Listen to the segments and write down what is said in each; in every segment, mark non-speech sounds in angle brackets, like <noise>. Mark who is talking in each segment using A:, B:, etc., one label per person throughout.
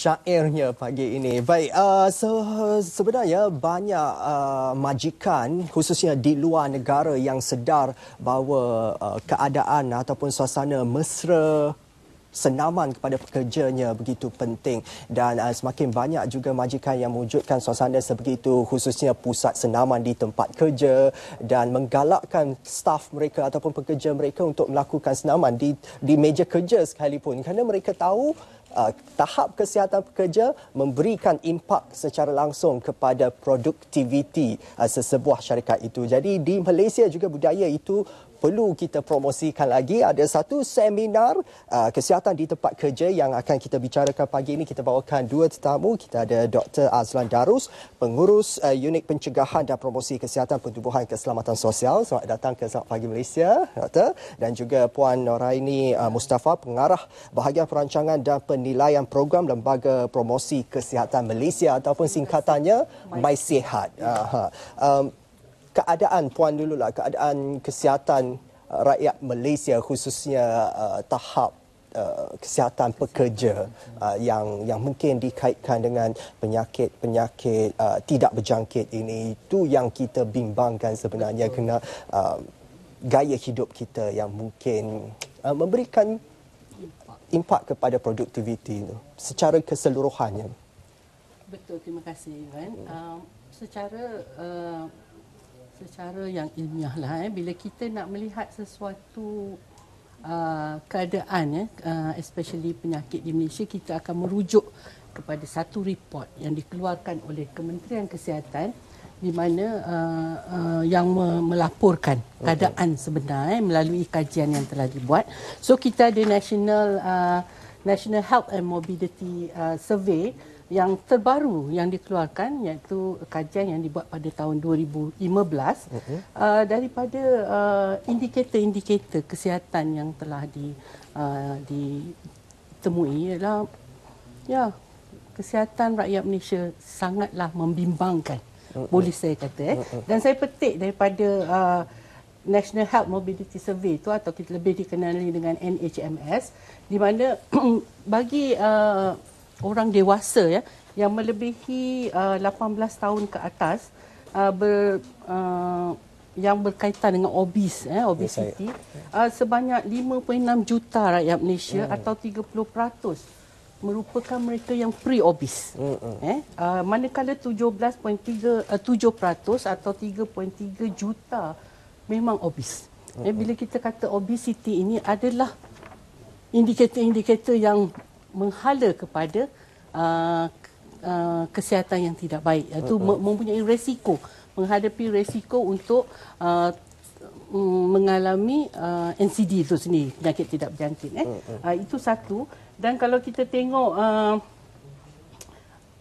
A: syairnya pagi ini. Baik, uh, so, sebenarnya banyak uh, majikan khususnya di luar negara yang sedar bahawa uh, keadaan ataupun suasana mesra senaman kepada pekerjanya begitu penting dan uh, semakin banyak juga majikan yang mewujudkan suasana sebegitu khususnya pusat senaman di tempat kerja dan menggalakkan staf mereka ataupun pekerja mereka untuk melakukan senaman di di meja kerja sekalipun kerana mereka tahu uh, tahap kesihatan pekerja memberikan impak secara langsung kepada produktiviti uh, sesebuah syarikat itu. Jadi di Malaysia juga budaya itu perlu kita promosikan lagi. Ada satu seminar uh, kesihatan di tempat kerja yang akan kita bicarakan pagi ini. Kita bawakan dua tetamu. Kita ada Dr. Azlan Darus, pengurus uh, unit pencegahan dan promosi kesihatan pertubuhan keselamatan sosial. Selamat datang ke Selamat Pagi Malaysia, Doktor. Dan juga Puan Noraini uh, Mustafa, pengarah bahagian perancangan dan penilaian program Lembaga Promosi Kesihatan Malaysia ataupun singkatannya MySihat. Uh, um, keadaan puan dululah keadaan kesihatan uh, rakyat Malaysia khususnya uh, tahap uh, kesihatan pekerja uh, yang yang mungkin dikaitkan dengan penyakit-penyakit uh, tidak berjangkit ini itu yang kita bimbangkan sebenarnya Betul. kena uh, gaya hidup kita yang mungkin uh, memberikan impak kepada produktiviti itu secara keseluruhannya.
B: Betul, terima kasih Ivan. Uh, secara uh, secara yang ilmiah lah eh, bila kita nak melihat sesuatu uh, keadaan ya, uh, especially penyakit di Malaysia kita akan merujuk kepada satu report yang dikeluarkan oleh Kementerian Kesihatan di mana uh, uh, yang me- melaporkan keadaan sebenar eh, melalui kajian yang telah dibuat. So kita ada National uh, National Health and Mobility uh, Survey yang terbaru yang dikeluarkan iaitu kajian yang dibuat pada tahun 2015 uh-huh. uh, daripada uh, indikator-indikator kesihatan yang telah di uh, ditemui ialah ya kesihatan rakyat Malaysia sangatlah membimbangkan uh-huh. boleh saya kata eh uh-huh. dan saya petik daripada uh, National Health Mobility Survey itu atau kita lebih dikenali dengan NHMS di mana <clears throat> bagi uh, orang dewasa ya yang melebihi uh, 18 tahun ke atas uh, ber, uh, yang berkaitan dengan obes eh obesity uh, sebanyak 5.6 juta rakyat Malaysia hmm. atau 30% merupakan mereka yang pre-obes. Hmm. Eh uh, manakala 17.3 uh, 7% atau 3.3 juta memang obes. Hmm. Eh bila kita kata obesity ini adalah indikator-indikator yang menghala kepada uh, uh, kesihatan yang tidak baik iaitu uh-huh. mempunyai resiko menghadapi resiko untuk uh, mengalami uh, NCD itu sendiri penyakit tidak berjangkit eh uh-huh. uh, itu satu dan kalau kita tengok uh,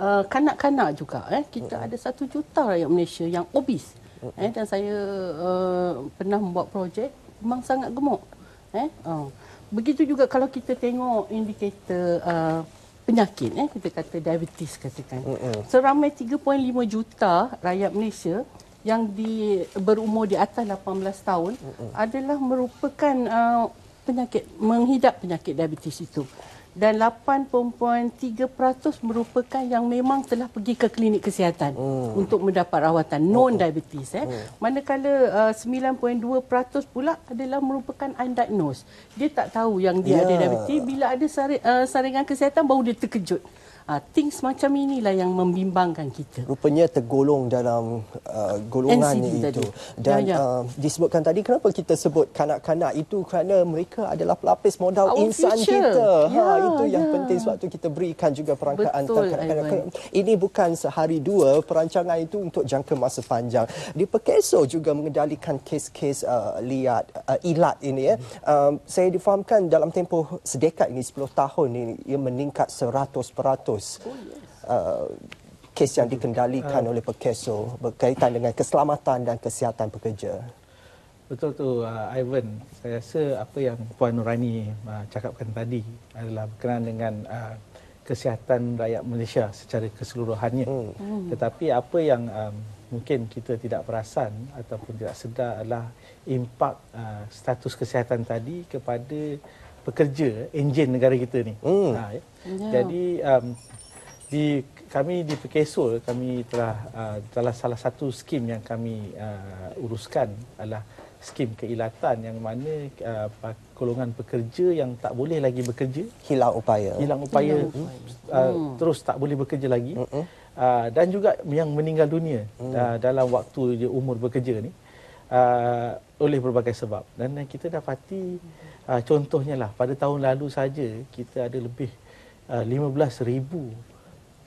B: uh, kanak-kanak juga eh kita uh-huh. ada satu juta rakyat Malaysia yang obes uh-huh. eh dan saya uh, pernah membuat projek memang sangat gemuk eh uh. Begitu juga kalau kita tengok indikator uh, penyakit eh kita kata diabetes katakan. Mm-hmm. Seramai 3.5 juta rakyat Malaysia yang di berumur di atas 18 tahun mm-hmm. adalah merupakan uh, penyakit menghidap penyakit diabetes itu dan 8.3% merupakan yang memang telah pergi ke klinik kesihatan hmm. untuk mendapat rawatan non diabetes eh hmm. manakala uh, 9.2% pula adalah merupakan undiagnosed dia tak tahu yang dia yeah. ada diabetes bila ada uh, saringan kesihatan baru dia terkejut Uh, things macam inilah yang membimbangkan kita.
A: Rupanya tergolong dalam uh, golongan NCD itu. Tadi. Dan ya, ya. Uh, disebutkan tadi kenapa kita sebut kanak-kanak itu kerana mereka adalah pelapis modal Our insan future. kita. Ha, ya, ha itu ya. yang penting sebab itu kita berikan juga perangkaan kanak-kanak. Ini bukan sehari dua perancangan itu untuk jangka masa panjang. Di Pekeso juga mengendalikan kes-kes uh, liat uh, ilat ini ya. Uh, saya difahamkan dalam tempoh sedekat ini 10 tahun ini ia meningkat 100% uh, kes yang dikendalikan uh, oleh Perkeso berkaitan dengan keselamatan dan kesihatan pekerja.
C: Betul tu uh, Ivan. Saya rasa apa yang Puan Nurani uh, cakapkan tadi adalah berkenaan dengan uh, kesihatan rakyat Malaysia secara keseluruhannya. Hmm. hmm. Tetapi apa yang um, mungkin kita tidak perasan ataupun tidak sedar adalah impak uh, status kesihatan tadi kepada pekerja enjin negara kita ni. Hmm. Ha, ya? yeah. Jadi um, di kami di Pekesul kami telah uh, dalam salah satu skim yang kami uh, uruskan adalah skim keilatan yang mana uh, golongan pekerja yang tak boleh lagi bekerja
A: hilang upaya
C: hilang upaya, hilang upaya. Uh, hmm. terus tak boleh bekerja lagi uh-uh. uh, dan juga yang meninggal dunia hmm. uh, dalam waktu dia umur bekerja ni uh, oleh berbagai sebab dan kita dapati uh, contohnya lah pada tahun lalu saja kita ada lebih uh, 15,000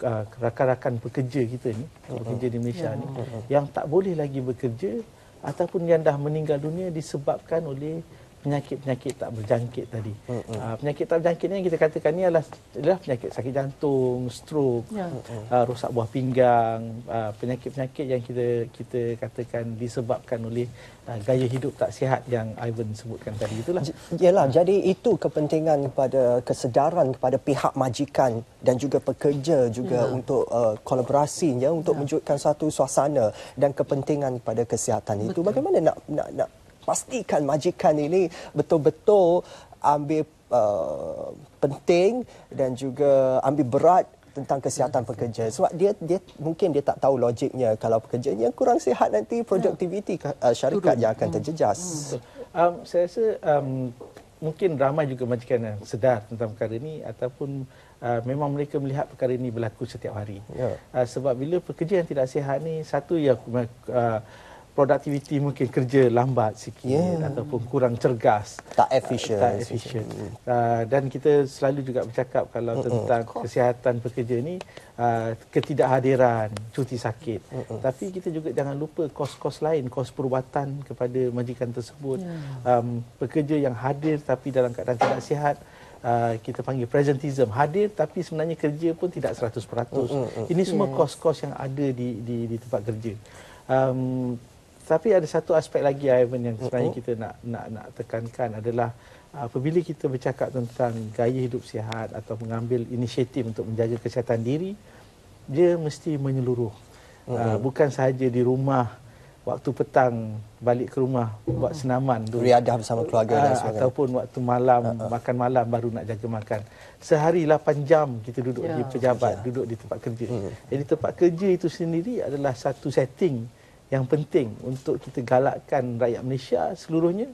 C: uh, rakan-rakan pekerja kita ni, uh-huh. pekerja di Malaysia yeah. ni uh-huh. yang tak boleh lagi bekerja ataupun yang dah meninggal dunia disebabkan oleh penyakit-penyakit tak berjangkit tadi. Uh-huh. Uh, penyakit tak berjangkit ni yang kita katakan ni adalah, adalah penyakit sakit jantung, stroke, yeah. uh, rosak buah pinggang, uh, penyakit-penyakit yang kita kita katakan disebabkan oleh uh, gaya hidup tak sihat yang Ivan sebutkan tadi itulah.
A: Yalah, uh. jadi itu kepentingan kepada kesedaran kepada pihak majikan dan juga pekerja juga yeah. untuk uh, kolaborasi ya untuk yeah. mewujudkan satu suasana dan kepentingan pada kesihatan Betul. itu. Bagaimana nak nak nak pastikan majikan ini betul-betul ambil uh, penting dan juga ambil berat tentang kesihatan pekerja sebab dia dia mungkin dia tak tahu logiknya kalau pekerjanya kurang sihat nanti produktiviti uh, syarikat yang akan terjejas. Hmm.
C: Um, saya rasa um, mungkin ramai juga majikan yang sedar tentang perkara ini ataupun uh, memang mereka melihat perkara ini berlaku setiap hari. Yeah. Uh, sebab bila pekerja yang tidak sihat ni satu yang uh, produktiviti mungkin kerja lambat sikit yeah. ataupun kurang cergas
A: tak efisien
C: tak efisien uh, dan kita selalu juga bercakap kalau uh-uh. tentang kesihatan pekerja ni uh, ketidakhadiran cuti sakit uh-uh. tapi kita juga jangan lupa kos-kos lain kos perubatan kepada majikan tersebut yeah. um, pekerja yang hadir tapi dalam keadaan tidak sihat Uh, kita panggil presentism hadir tapi sebenarnya kerja pun tidak 100%. Uh, uh, uh. Ini semua yes. kos-kos yang ada di di di tempat kerja. Um, tapi ada satu aspek lagi Ivan yang sebenarnya kita nak nak nak tekankan adalah apabila kita bercakap tentang gaya hidup sihat atau mengambil inisiatif untuk menjaga kesihatan diri, dia mesti menyeluruh. Uh, bukan sahaja di rumah waktu petang balik ke rumah buat senaman
A: dulu. Riadah bersama keluarga uh, dan
C: sebagainya. Ataupun waktu malam uh-uh. makan malam baru nak jaga makan. Sehari 8 jam kita duduk ya. di pejabat, ya. duduk di tempat kerja. Uh-huh. Jadi tempat kerja itu sendiri adalah satu setting yang penting untuk kita galakkan rakyat Malaysia seluruhnya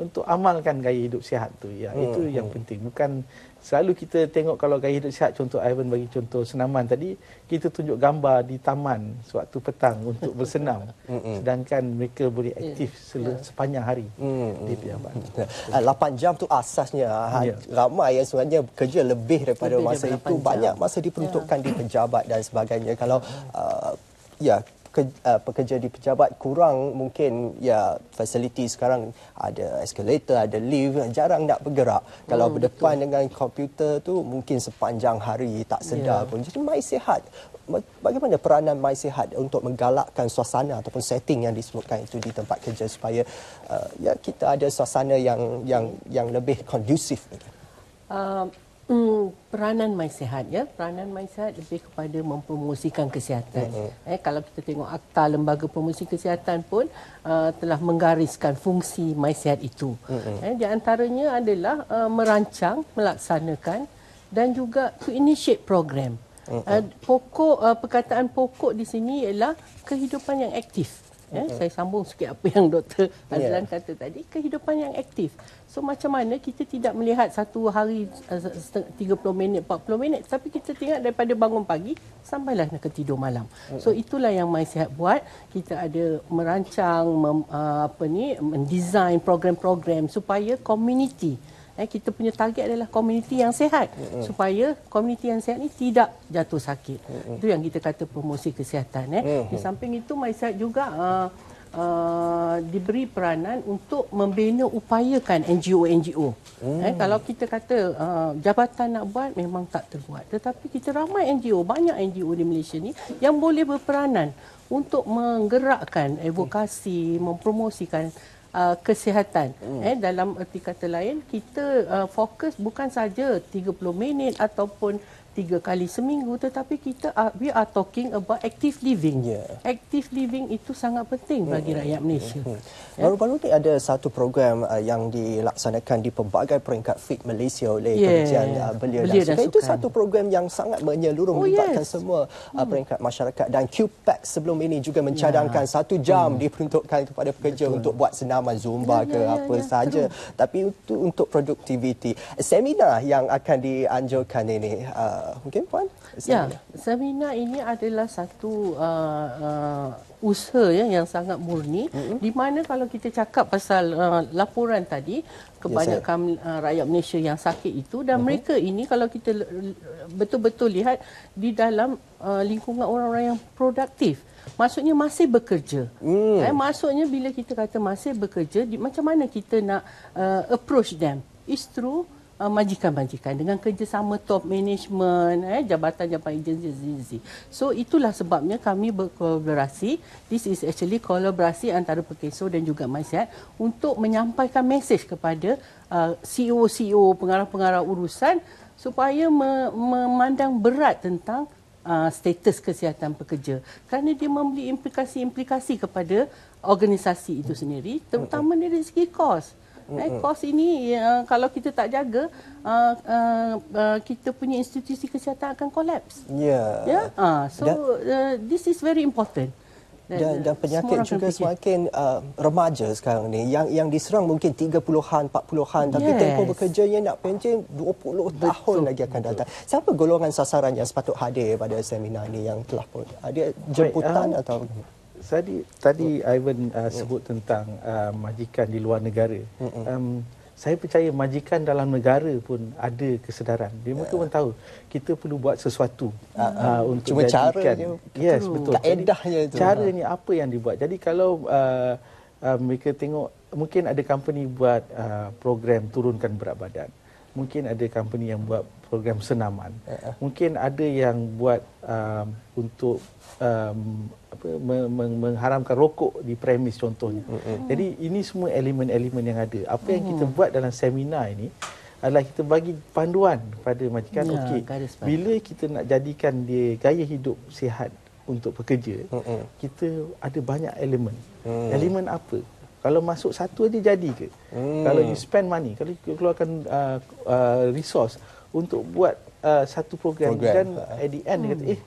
C: untuk amalkan gaya hidup sihat tu ya hmm. itu yang penting bukan selalu kita tengok kalau gaya hidup sihat contoh Ivan bagi contoh senaman tadi kita tunjuk gambar di taman sewaktu petang untuk bersenam <laughs> hmm. sedangkan mereka boleh ya. aktif yeah. sepanjang hari hmm. di pejabat
A: 8 ah, jam tu asasnya yeah. ramai yang sebenarnya kerja lebih daripada lebih masa itu jam. banyak masa diperuntukkan yeah. di pejabat dan sebagainya kalau uh, ya ke, uh, pekerja di pejabat kurang mungkin ya fasiliti sekarang ada escalator ada lift jarang nak bergerak kalau hmm, berdepan betul. dengan komputer tu mungkin sepanjang hari tak sedar yeah. pun jadi mai sihat bagaimana peranan mai sihat untuk menggalakkan suasana ataupun setting yang disebutkan itu di tempat kerja supaya uh, ya kita ada suasana yang yang yang lebih kondusif
B: uh, Hmm, peranan My Sehat ya. Peranan My Sehat lebih kepada mempromosikan kesihatan. Mm-hmm. Eh kalau kita tengok akta lembaga promosi kesihatan pun uh, telah menggariskan fungsi My Sehat itu. Mm-hmm. Eh di antaranya adalah uh, merancang, melaksanakan dan juga to initiate program. Mm-hmm. Uh, pokok uh, perkataan pokok di sini ialah kehidupan yang aktif. Ya, mm-hmm. saya sambung sikit apa yang Dr. Azlan yeah. kata tadi, kehidupan yang aktif. So macam mana kita tidak melihat satu hari uh, 30 minit, 40 minit, tapi kita tengok daripada bangun pagi sampailah nak tidur malam. Mm-hmm. So itulah yang My Sihat buat. Kita ada merancang, mem, uh, apa ni, mendesign program-program supaya community eh, kita punya target adalah komuniti yang sehat mm-hmm. supaya komuniti yang sehat ni tidak jatuh sakit. Mm-hmm. Itu yang kita kata promosi kesihatan eh. Mm-hmm. Di samping itu MySight juga uh, uh, diberi peranan untuk membina upayakan NGO-NGO. Mm. Eh, kalau kita kata uh, jabatan nak buat memang tak terbuat. Tetapi kita ramai NGO, banyak NGO di Malaysia ni yang boleh berperanan untuk menggerakkan advokasi, mempromosikan uh, kesihatan. Hmm. Eh dalam erti kata lain kita uh, fokus bukan saja 30 minit ataupun 30 tiga kali seminggu tetapi kita uh, we are talking about active living.
A: Yeah.
B: Active living itu sangat penting bagi rakyat Malaysia.
A: Baru-baru ni ada satu program uh, yang dilaksanakan di pelbagai peringkat fit Malaysia oleh
B: Yeah.
A: Kementerian uh, Belia,
B: Belia
A: dan
B: dan
A: Sukan. Itu satu program yang sangat menyeluruh
B: Oh,
A: melibatkan
B: yes.
A: semua uh, peringkat masyarakat dan QPAC sebelum ini juga mencadangkan satu jam diperuntukkan kepada pekerja untuk buat senaman zumba
B: Ya,
A: ke
B: ya, ya,
A: apa
B: ya.
A: sahaja. Tapi untuk untuk produktiviti seminar yang akan dianjurkan ini uh, mungkin puan
B: Ya, seminar ini adalah satu uh, uh, usaha ya yang sangat murni mm-hmm. di mana kalau kita cakap pasal uh, laporan tadi kebanyakan uh, rakyat Malaysia yang sakit itu dan mm-hmm. mereka ini kalau kita betul-betul lihat di dalam uh, lingkungan orang-orang yang produktif maksudnya masih bekerja. Mm. Eh, maksudnya bila kita kata masih bekerja di, macam mana kita nak uh, approach them? Is through uh, majikan-majikan dengan kerjasama top management, eh, jabatan-jabatan agensi-agensi. So itulah sebabnya kami berkolaborasi. This is actually kolaborasi antara Perkeso dan juga MySihat untuk menyampaikan mesej kepada uh, CEO-CEO, pengarah-pengarah urusan supaya me- memandang berat tentang uh, status kesihatan pekerja kerana dia memberi implikasi-implikasi kepada organisasi itu sendiri terutama dari segi kos. Eh, kos ini uh, kalau kita tak jaga uh, uh, uh, kita punya institusi kesihatan akan kolaps.
A: Ya.
B: Ya. Uh, so uh, this is very important.
A: dan, dan penyakit juga
B: fikir.
A: semakin uh, remaja sekarang ni yang yang diserang mungkin 30-an 40-an tapi
B: Yes.
A: tempoh bekerjanya nak pencen 20 tahun lagi akan datang. Siapa golongan sasaran yang sepatut hadir pada seminar ini yang telah pun ada jemputan
C: Baik, ah,
A: atau
C: Tadi tadi Ivan uh, sebut tentang uh, majikan di luar negara. Um, saya percaya majikan dalam negara pun ada kesedaran. Dia mereka pun tahu kita perlu buat sesuatu uh, untuk
A: Cuma
C: jadikan.
A: caranya,
C: yes,
A: betul. Kaedahnya itu.
C: Caranya apa yang dibuat. Jadi kalau uh, uh, mereka tengok mungkin ada company buat uh, program turunkan berat badan. Mungkin ada company yang buat program senaman. Mungkin ada yang buat um, untuk um, apa me- me- mengharamkan rokok di premis contohnya. Jadi ini semua elemen-elemen yang ada. Apa yang kita buat dalam seminar ini adalah kita bagi panduan kepada majikan
B: Ya,
C: okey. Bila kita nak jadikan dia gaya hidup sihat untuk pekerja,
A: Mm-mm.
C: kita ada banyak elemen.
A: Mm.
C: Elemen apa? Kalau masuk satu aja jadi ke?
A: Mm.
C: Kalau you spend money, kalau you keluarkan uh, uh, resource untuk buat uh, satu program,
A: Program.
C: dan at the end dia kata, eh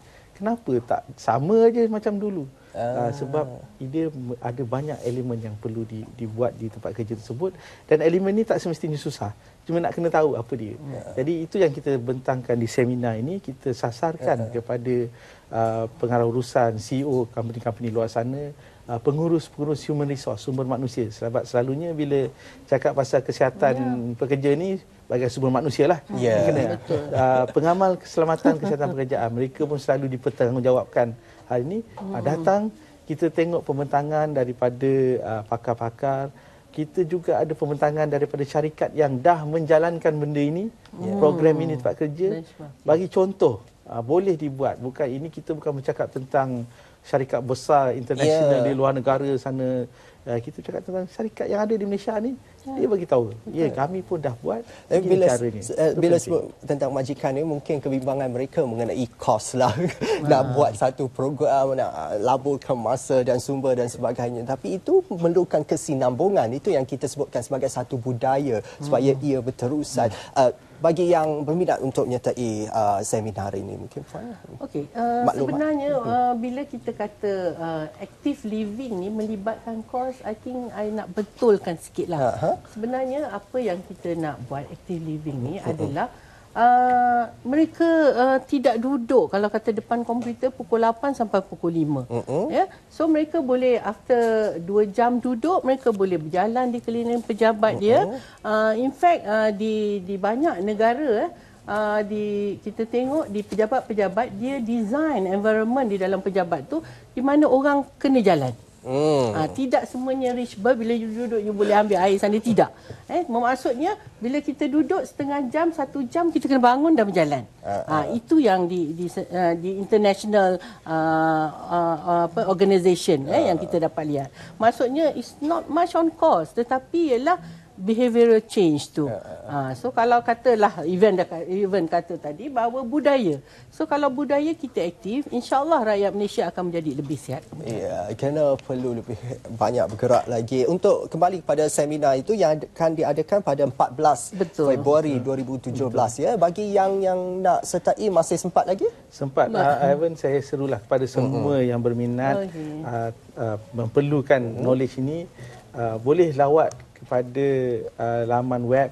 C: kenapa tak sama aja macam dulu? Uh, sebab dia ada banyak elemen yang perlu di, dibuat di tempat kerja tersebut dan elemen ni tak semestinya susah. Cuma nak kena tahu apa dia. Jadi itu yang kita bentangkan di seminar ini, kita sasarkan kepada uh, pengarah urusan, CEO company-company luar sana, uh, pengurus-pengurus human resource, sumber manusia. Sebab selalunya bila cakap pasal kesihatan pekerja ni bagai sumber manusia lah.
A: Ya.
C: Kena, uh, pengamal keselamatan kesihatan pekerjaan, mereka pun selalu dipertanggungjawabkan. Hari ini uh, datang, kita tengok pembentangan daripada uh, pakar-pakar, kita juga ada pembentangan daripada syarikat yang dah menjalankan benda ini, program ini tempat kerja. Bagi contoh, uh, boleh dibuat. Bukan ini kita bukan bercakap tentang syarikat besar international
A: Ya.
C: di luar negara sana. Uh, kita cakap tentang syarikat yang ada di Malaysia ni. Dia bagi tahu. Ya, kami pun dah buat.
A: Eh,
C: Begini
A: bila
C: caranya.
A: s- eh,
C: Itu
A: bila sebut tentang majikan ni mungkin kebimbangan mereka mengenai kos lah <laughs> nak buat satu program nak uh, laburkan masa dan sumber dan sebagainya tapi itu memerlukan kesinambungan itu yang kita sebutkan sebagai satu budaya supaya ia berterusan Uh, bagi yang berminat untuk menyertai uh, seminar ini mungkin Puan
B: Okey, uh,
A: Maklumat.
B: sebenarnya uh, bila kita kata uh, active living ni melibatkan kos, I think I nak betulkan sikit lah.
A: Aha.
B: Sebenarnya apa yang kita nak buat active living ni adalah uh, mereka uh, tidak duduk kalau kata depan komputer pukul 8 sampai pukul 5.
A: Mm-mm.
B: Ya. So mereka boleh after 2 jam duduk mereka boleh berjalan di keliling pejabat dia. Uh, in fact uh, di di banyak negara eh Uh, di kita tengok di pejabat-pejabat dia design environment di dalam pejabat tu di mana orang kena jalan.
A: Hmm.
B: Ha, tidak semuanya reachable bila you duduk you boleh ambil air sana tidak. Eh maksudnya bila kita duduk setengah jam satu jam kita kena bangun dan berjalan. Ha, itu yang di di, uh, di international uh, uh, uh, apa organisation eh yang kita dapat lihat. Maksudnya it's not much on cost tetapi ialah behavioral change tu. Ha, so kalau katalah event event kata tadi bahawa budaya. So kalau budaya kita aktif, insya-Allah rakyat Malaysia akan menjadi lebih sihat.
A: Ya, kerana perlu lebih banyak bergerak lagi. Untuk kembali kepada seminar itu yang akan diadakan pada 14 Betul. Februari 2017 Betul. ya. Bagi yang yang nak sertai masih sempat lagi?
C: Sempat. Uh, Ivan saya serulah kepada semua uh-huh. yang berminat okay. uh, uh, memerlukan uh-huh. knowledge ini uh, boleh lawat kepada uh, laman web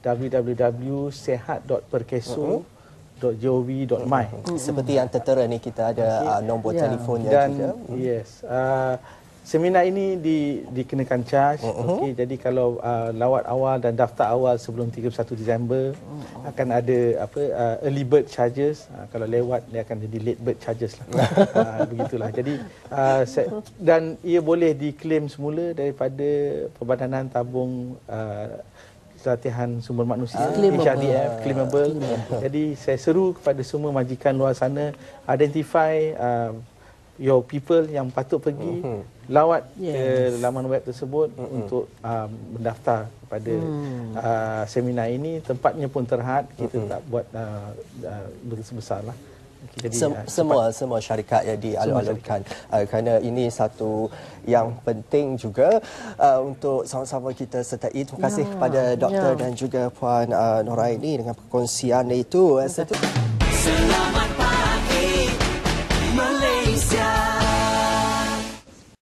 C: www.sehat.perkeso.gov.my.
A: Seperti yang tertera ni kita ada okay. uh, nombor yeah. telefonnya
C: Dan,
A: juga.
C: Yes. Uh, seminar ini di, dikenakan charge. Uh-huh. Okey, jadi kalau uh, lawat awal dan daftar awal sebelum 31 Disember uh-huh. akan ada apa uh, early bird charges. Uh, kalau lewat dia akan jadi late bird charges lah. <laughs> uh, begitulah. Jadi uh, dan ia boleh diklaim semula daripada Perbadanan Tabung uh, latihan sumber manusia ah, HRDF claimable. claimable. Jadi saya seru kepada semua majikan luar sana identify uh, your people yang patut pergi uh-huh. lawat yes. ke laman web tersebut uh-huh. untuk um, mendaftar pada uh-huh. uh, seminar ini tempatnya pun terhad kita uh-huh. tak buat uh, uh, besar lah
A: jadi, Sem- uh, semua semua syarikat yang dialu-alukan uh, kerana ini satu yang penting juga uh, untuk sama-sama kita sertai terima kasih ya, kepada doktor ya. dan juga puan uh, Noraini dengan perkongsian itu selamat